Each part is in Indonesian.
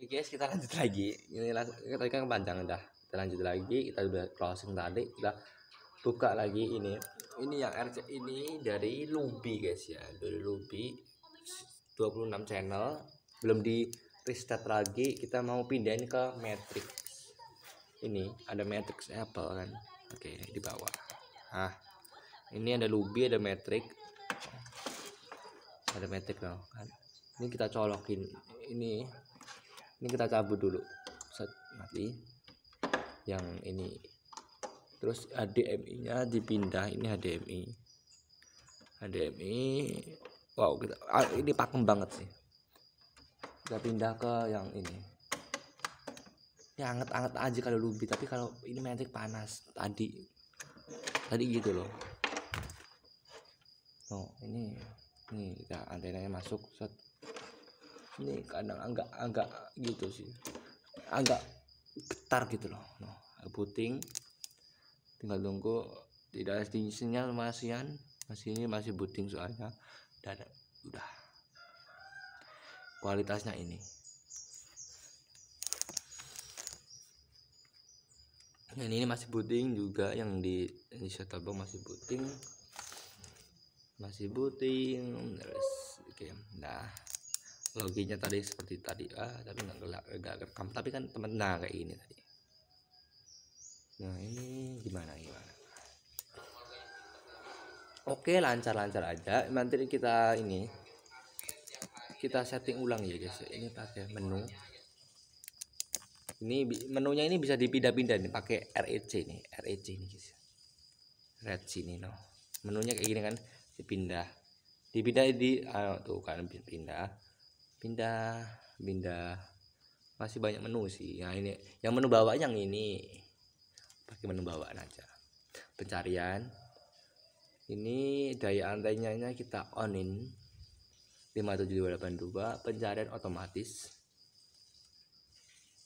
Oke guys, kita lanjut lagi. Ini tadi kan panjang udah. Kita lanjut lagi. Kita udah closing tadi. Kita buka lagi ini. Ini yang RC ini dari Lubi guys ya. Dari Lubi 26 channel. Belum di restart lagi. Kita mau pindahin ke Matrix. Ini ada Matrix Apple kan. Oke, di bawah. Nah, ini ada Lubi, ada Matrix. Ada Matrix kan. Ini kita colokin ini ini kita cabut dulu. Set mati. Yang ini. Terus HDMI nya dipindah. Ini HDMI HDMI wow kita ah, ini pakem banget sih. Kita pindah ke yang ini. Ya anget-anget aja kalau lubi tapi kalau ini matic panas tadi. Tadi gitu loh. Oh ini ini kita antenanya masuk set ini kadang agak agak gitu sih. Agak getar gitu loh. No, puting tinggal tunggu tidak ada sinyal masian masih ini masih puting soalnya. Dan udah. Kualitasnya ini. Yang ini masih puting juga yang di di shuttle masih puting. Masih puting terus oke nah loginya tadi seperti tadi ah tapi nggak gelap nggak rekam tapi kan temen nah kayak ini tadi. Nah ini gimana gimana? Oke lancar lancar aja. Nanti kita ini kita setting ulang ya guys. Ini pakai menu. Ini menunya ini bisa dipindah-pindah nih pakai REC nih REC nih guys. Red sini no. Menunya kayak gini kan dipindah. Dipindah di ah, tuh kan pindah pindah pindah. Masih banyak menu sih. Nah ini yang menu bawaan yang ini. Pakai menu bawaan aja. Pencarian. Ini daya antennanya kita onin 57282 pencarian otomatis.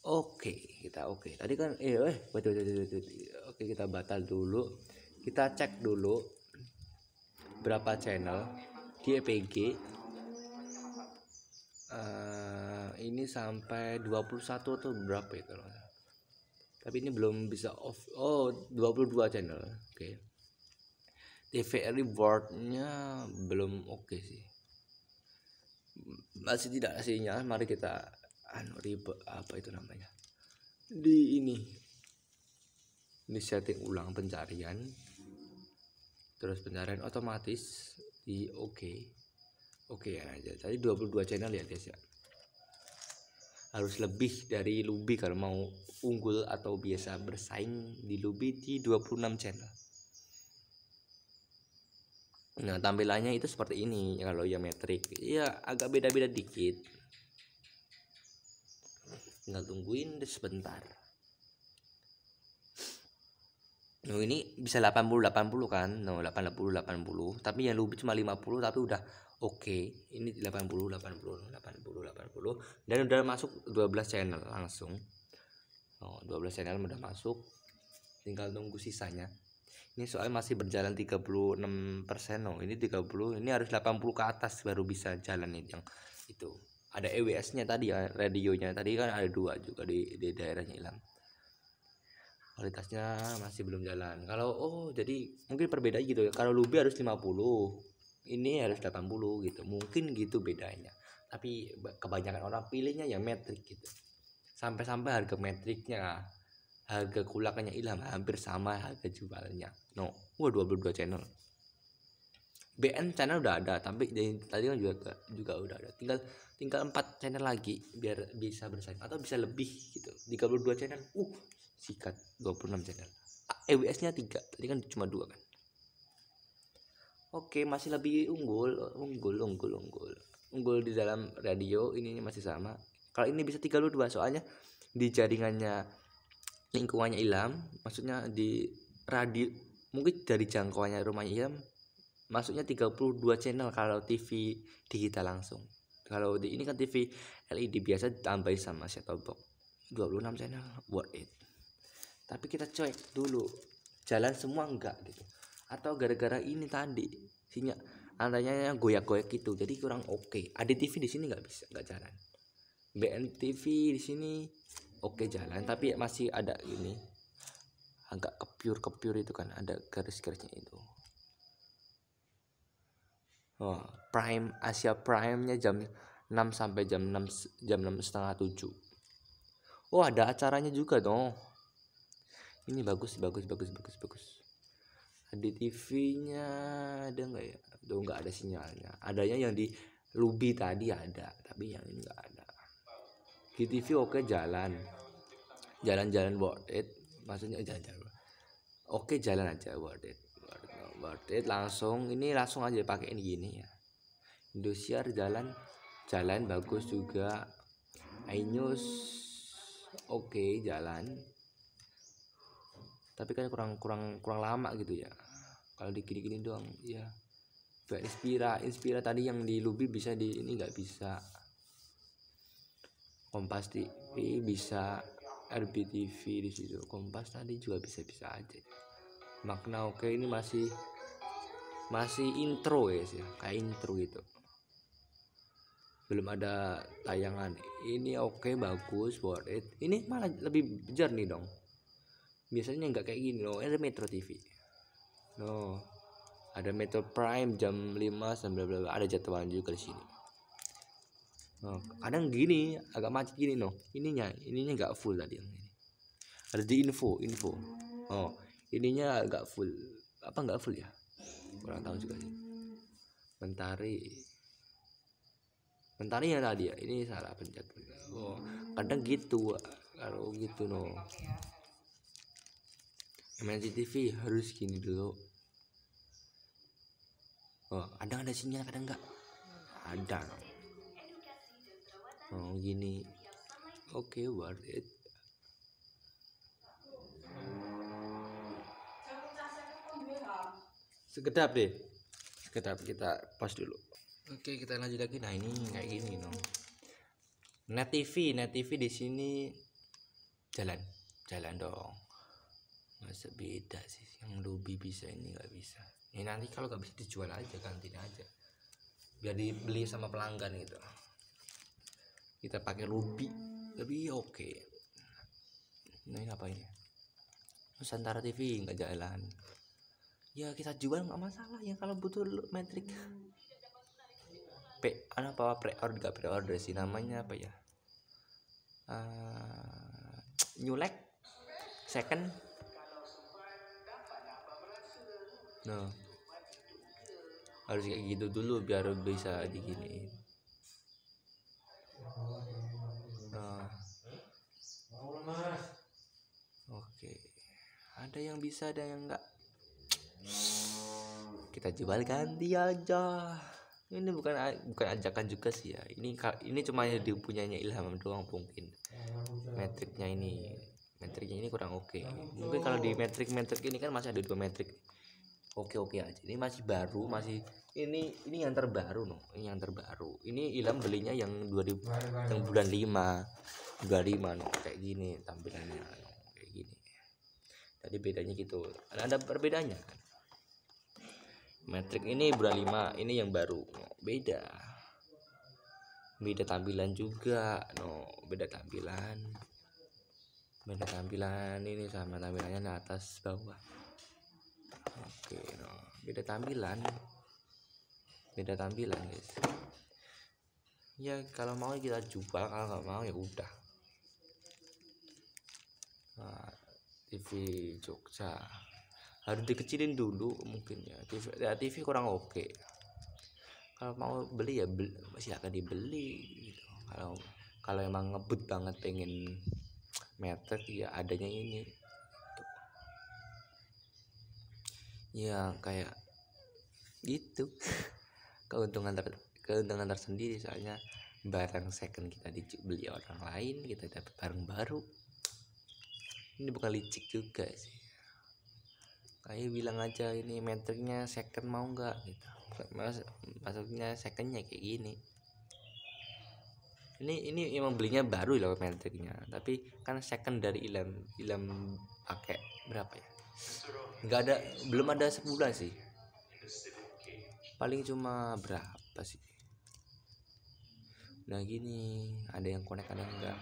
Oke kita oke. Tadi kan eh, eh betul, betul, betul, betul. oke kita batal dulu. Kita cek dulu berapa channel di EPG eh, ini sampai 21 atau berapa ya kalau nggak salah. tapi ini belum bisa off. Oh 22 channel. Oke. TVRI boardnya belum oke sih. Masih tidak sinyal mari kita anu apa itu namanya? Di ini. Di setting ulang pencarian. Terus pencarian otomatis di oke oke ya aja tadi 22 channel ya guys ya. Harus lebih dari Lubi kalau mau unggul atau biasa bersaing di Lubi di 26 channel. Nah tampilannya itu seperti ini kalau ya metrik ya agak beda-beda dikit. Tinggal tungguin sebentar. Nah, ini bisa 80 80 kan. No, 80 80. Tapi yang Lubi cuma 50 tapi udah oke. Ini 80 80 80 80 dan udah masuk 12 channel langsung. Oh, 12 channel udah masuk. Tinggal tunggu sisanya. Ini soal masih berjalan 36% no. Ini 30, ini harus 80 ke atas baru bisa jalan yang itu. Ada EWS-nya tadi ya, radionya. Tadi kan ada dua juga di di daerahnya hilang kualitasnya masih belum jalan kalau oh jadi mungkin perbedaan gitu ya kalau Lubi harus 50 ini harus 80 gitu. Mungkin gitu bedanya. Tapi ba- kebanyakan orang pilihnya ya metrik gitu. Sampai-sampai harga metriknya harga kulakannya ilham hampir sama harga jualnya. No wah 22 channel. BN channel udah ada tapi dari tadi kan juga juga udah ada. Tinggal tinggal 4 channel lagi biar bisa bersaing atau bisa lebih gitu. 32 channel uh sikat 26 channel. EWS nya 3 tadi kan cuma dua kan oke masih lebih unggul unggul unggul unggul. Unggul di dalam radio ini masih sama. Kalau ini bisa 32 soalnya di jaringannya lingkungannya Ilham maksudnya di radio mungkin dari jangkauannya rumahnya Ilham masuknya 32 channel kalau TV digital langsung. Kalau di ini kan TV LED biasa tambahin sama set top box 26 channel worth it. Tapi kita cek dulu jalan semua enggak gitu atau gara-gara ini tadi sinyal antanya goyak-goyak gitu jadi kurang oke. Ada TV di sini nggak bisa nggak jalan. BNTV di sini oke jalan tapi masih ada ini agak kepiur kepiur itu kan ada garis-garisnya itu. Oh, prime Asia Prime nya jam 6 sampai jam 6 jam 6 setengah 7 oh ada acaranya juga dong. Ini bagus bagus bagus bagus bagus di TV nya ada nggak ya? Tuh nggak ada sinyalnya. Adanya yang di Lubi tadi ada tapi yang ini nggak ada. Di TV oke jalan. Jalan-jalan worth it. Maksudnya jalan-jalan oke jalan aja worth it. Worth it langsung ini langsung aja pakai ini gini ya. Indosiar jalan jalan bagus juga. iNews oke jalan tapi kan kurang kurang kurang lama gitu ya. Kalau di gini-gini doang ya gak inspira inspira tadi yang di Lubi bisa di ini nggak bisa. Kompas TV bisa RBTV di situ. Kompas tadi juga bisa bisa aja. Makna oke ini masih masih intro ya sih. Kayak intro gitu. Belum ada tayangan. Ini oke bagus worth it. Ini malah lebih jernih dong biasanya nggak kayak gini loh ada Metro TV no ada Metro Prime jam 5 sampai bla ada jadwal juga di sini. Oh, kadang gini agak macet gini no ininya ininya nggak full tadi yang ini. Ada di info info. Oh ininya agak full. Apa nggak full ya? Kurang tahu juga sih. Mentari. Mentari yang tadi ya ini salah pencet. Oh kadang gitu kalau gitu no MNC TV harus gini dulu. Oh kadang ada sinyal kadang enggak ada. Oh gini. Oke okay, worth it. Sekedap deh. Sekedap kita pause dulu. Oke kita lanjut lagi. Nah ini kayak gini no. Net TV net TV di sini jalan. Jalan dong masa beda sih yang lebih bisa ini nggak bisa. Ini nanti kalau nggak bisa dijual aja gantiin aja. Biar dibeli sama pelanggan gitu. Kita pakai ruby lebih oke. Okay. nah ini apa ini Nusantara TV nggak jalan. Ya kita jual nggak masalah ya kalau butuh metrik P apa pre order gak pre order sih namanya apa ya? Uh, new leg second nah. Harus kayak gitu dulu biar bisa diginiin. Nah. Oke. Ada yang bisa ada yang enggak? Kita jual ganti aja. Ini bukan bukan ajakan juga sih ya. Ini ini cuma dipunyanya ilham doang mungkin. Metriknya ini metriknya ini kurang oke. Okay. mungkin kalau di metrik metrik ini kan masih ada dua metrik oke oke aja. Ini masih baru masih ini ini yang terbaru no ini yang terbaru. Ini Ilham belinya yang 2000 yang bulan 5 bulan 5 no kayak gini tampilannya no. kayak gini. Tadi bedanya gitu. Ada, ada perbedaannya. Kan metrik ini bulan 5 ini yang baru no. beda. Beda tampilan juga no beda tampilan. Beda tampilan ini sama tampilannya atas bawah oke no. beda tampilan. Beda tampilan guys. Ya kalau mau kita jual kalau nggak mau ya udah. Nah, TV Jogja. Harus dikecilin dulu mungkin ya. TV ya, TV kurang oke. Kalau mau beli ya beli, silakan dibeli gitu. Kalau kalau emang ngebut banget pengen meter ya adanya ini ya kayak gitu. Keuntungan ter keuntungan tersendiri soalnya barang second kita dibeli orang lain kita dapat barang baru. Ini bukan licik juga sih. Kayak bilang aja ini metriknya second mau nggak gitu. Mas, masuknya secondnya kayak gini. Ini ini emang belinya baru loh metriknya. Tapi kan second dari ilam ilam pakai berapa ya nggak ada belum ada sebulan sih. Paling cuma berapa sih? Nah gini ada yang connect ada yang enggak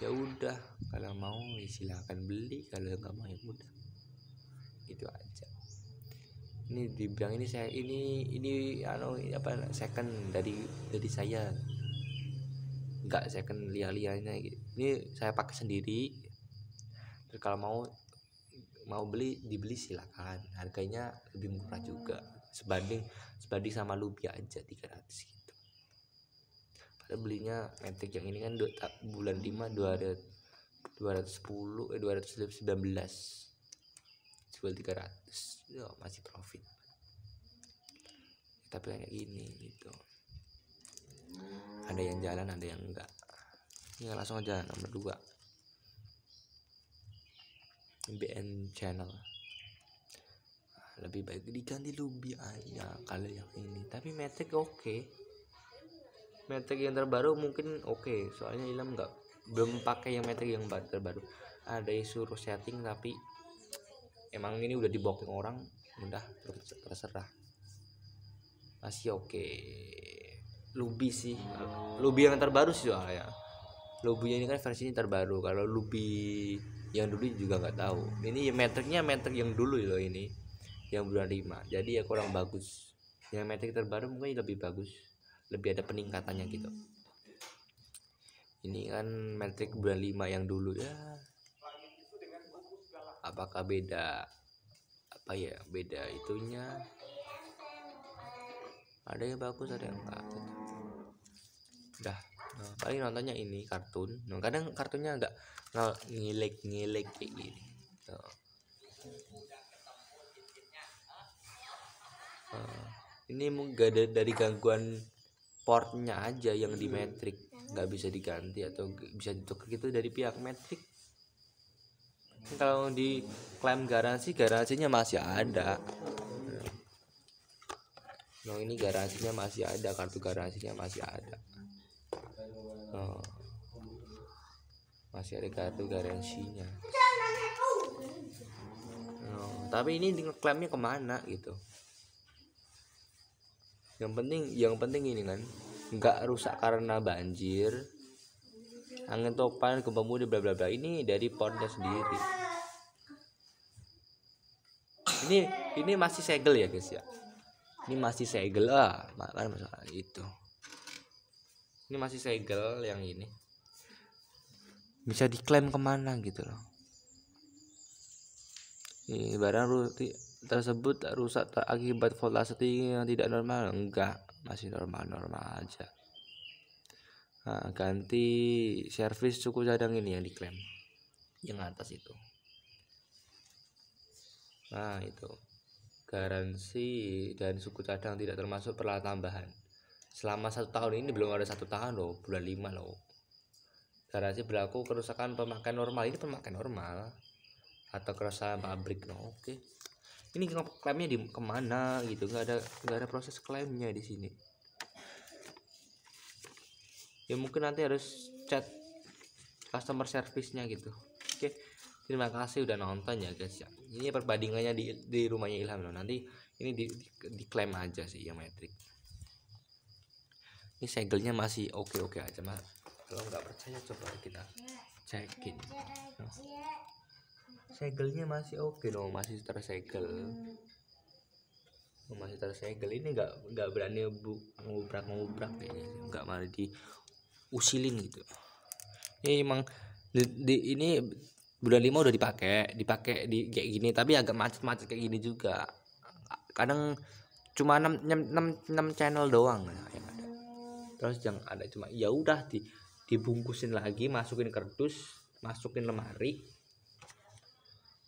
ya udah kalau mau ya silakan beli kalau nggak mau ya udah. Itu aja. Ini dibilang ini saya ini ini anu apa second dari dari saya. Nggak second lia-lianya gitu. ini saya pakai sendiri. Terus kalau mau mau beli dibeli silakan. Harganya lebih murah juga. Sebanding sebanding sama lubia aja 300 gitu. Padahal belinya metik yang ini kan dua, bulan 5 200 210 eh 219 jual 300 ya masih profit. Tapi kayak gini gitu. Ada yang jalan ada yang enggak. Ya langsung aja nomor 2 BN channel. Lebih baik diganti Lubi. Aja kalau yang ini. Tapi metik oke. Metik yang terbaru mungkin oke. Soalnya Ilham nggak belum pakai yang metik yang ba- terbaru. Ada suruh setting tapi emang ini udah diblocking orang udah terus- terserah. Masih oke. Lubi sih. Lubi yang terbaru sih soalnya. Lubi ini kan versi ini terbaru. Kalau Lubi yang dulu juga nggak tahu. Ini metriknya metrik yang dulu loh ini yang bulan 5 jadi ya kurang bagus. Yang metrik terbaru mungkin lebih bagus. Lebih ada peningkatannya gitu. Ini kan metrik bulan 5 yang dulu ya. Apakah beda? Apa ya? Beda itunya. Ada yang bagus ada yang enggak udah nah, paling nontonnya ini kartun. Nah, kadang kartunnya agak ngilik ngilik kayak gini. Nah, ini mungkin ada dari gangguan portnya aja yang di metrik nggak bisa diganti atau bisa ditukar gitu dari pihak metrik kalau di klaim garansi garansinya masih ada. No ini garansinya masih ada kartu garansinya masih ada Oh. masih ada kartu garansinya. Oh, tapi ini klaimnya ke mana gitu? Yang penting yang penting ini kan nggak rusak karena banjir. Angin topan gempa bumi bla bla bla. Ini dari portnya sendiri. Ini ini masih segel ya guys ya? Ini masih segel. Ah makan masalah itu ini masih segel yang ini. Bisa diklaim ke mana gitu loh. Ini barang tersebut rusak akibat tinggi yang tidak normal. Enggak masih normal-normal aja. Nah, ganti servis suku cadang ini yang diklaim. Yang atas itu. Nah itu. Garansi dan suku cadang tidak termasuk peralatan tambahan selama satu tahun ini belum ada satu tahun loh bulan lima loh. Garansi berlaku kerusakan pemakaian normal ini pemakaian normal. Atau kerusakan pabrik no oke. Ini klaimnya di ke mana gitu nggak ada nggak ada proses klaimnya di sini. Ya mungkin nanti harus chat customer service-nya gitu. Oke terima kasih udah nonton ya guys ya. Ini perbandingannya di di rumahnya Ilham loh. Nanti ini di, di, aja sih yang metrik ini segelnya masih oke oke aja mas. Kalau nggak percaya coba kita cekin. Segelnya masih oke dong masih tersegel. Oh, masih tersegel. Ini nggak nggak berani bu ngubrak ngubrak kayaknya nggak malah diusilin gitu. Ini emang di, di- ini bulan lima udah dipakai dipakai di kayak gini tapi agak macet-macet kayak gini juga. Kadang cuma 6, 6, 6 channel doang yang ada terus yang ada cuma ya udah di dibungkusin lagi masukin kardus masukin lemari.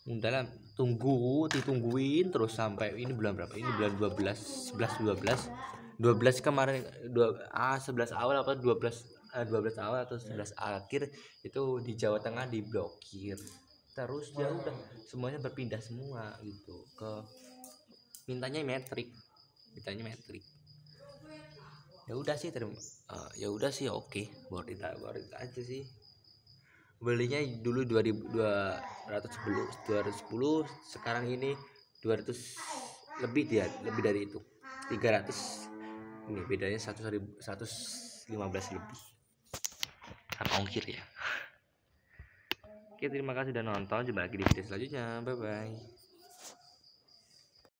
Udahlah tunggu ditungguin terus sampai ini bulan berapa? Ini bulan 12 11 12 12 kemarin dua ah 11 awal apa 12 eh, 12 awal atau 11 akhir itu di Jawa Tengah diblokir. Terus ya udah semuanya berpindah semua gitu ke mintanya metrik mintanya metrik ya udah sih terima eh, ya udah sih oke. Worth it worth it aja sih. Belinya dulu 2000 210 210 sekarang ini 200 lebih dia lebih dari itu. 300 ini bedanya 100 ribu 100 15 lebih. Apa ongkir ya. Oke terima kasih sudah nonton. Jumpa lagi di video selanjutnya. Bye bye